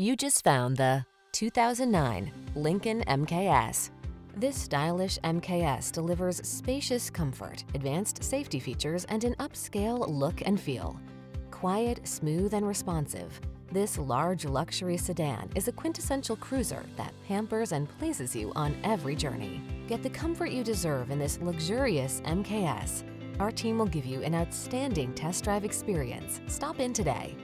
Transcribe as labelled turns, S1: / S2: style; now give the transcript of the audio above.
S1: You just found the 2009 Lincoln MKS. This stylish MKS delivers spacious comfort, advanced safety features, and an upscale look and feel. Quiet, smooth, and responsive, this large luxury sedan is a quintessential cruiser that pampers and pleases you on every journey. Get the comfort you deserve in this luxurious MKS. Our team will give you an outstanding test drive experience. Stop in today.